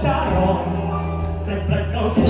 child, the black goes.